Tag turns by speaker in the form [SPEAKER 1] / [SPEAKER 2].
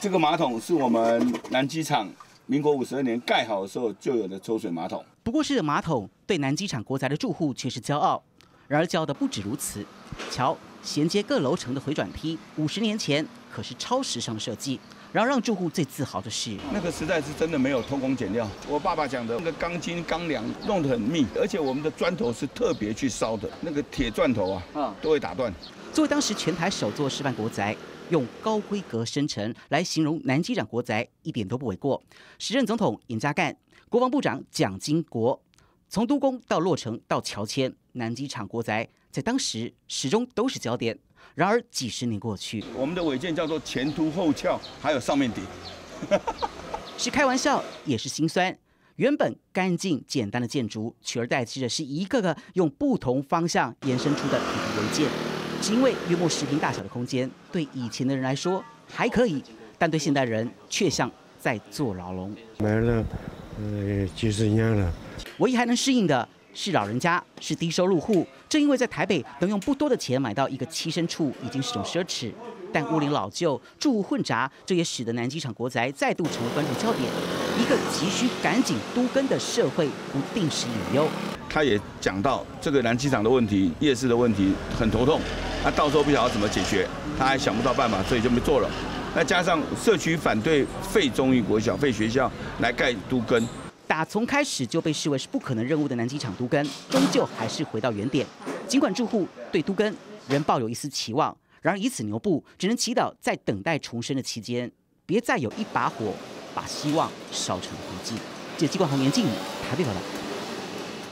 [SPEAKER 1] 这个马桶是我们南机场民国五十二年盖好的时候就有的抽水马桶。
[SPEAKER 2] 不过是马桶，对南机场国宅的住户却是骄傲。然而骄傲的不止如此，瞧，衔接各楼层的回转梯，五十年前可是超时尚的设计。然后让住户最自豪的是，
[SPEAKER 1] 那个时代是真的没有偷工减料。我爸爸讲的那个钢筋钢梁弄得很密，而且我们的砖头是特别去烧的，那个铁钻头啊，啊都会打断。
[SPEAKER 2] 作为当时全台首座示范国宅，用高规格深沉来形容南机长国宅一点都不为过。时任总统尹家干、国防部长蒋经国，从督工到落成到乔迁，南机场国宅在当时始终都是焦点。然而几十年过去，
[SPEAKER 1] 我们的违建叫做前凸后翘，还有上面顶，
[SPEAKER 2] 是开玩笑也是心酸。原本干净简单的建筑，取而代之的是一个个用不同方向延伸出的违建。只因为约莫十平大小的空间，对以前的人来说还可以，但对现代人却像在坐牢笼。
[SPEAKER 3] 买了呃几十年了，
[SPEAKER 2] 唯一还能适应的。是老人家，是低收入户。正因为在台北能用不多的钱买到一个栖身处，已经是种奢侈。但屋龄老旧，住户混杂，这也使得南机场国宅再度成为关注焦点。一个急需赶紧都更的社会不定时隐忧。
[SPEAKER 1] 他也讲到这个南机场的问题、夜市的问题很头痛，那到时候不晓得怎么解决，他还想不到办法，所以就没做了。那加上社区反对废中医国小、废学校来盖都更。
[SPEAKER 2] 打从开始就被视为是不可能任务的南机场都根，终究还是回到原点。尽管住户对都根仍抱有一丝期望，然而以此牛步，只能祈祷在等待重生的期间，别再有一把火把希望烧成灰烬。这机关红颜镜台北报道。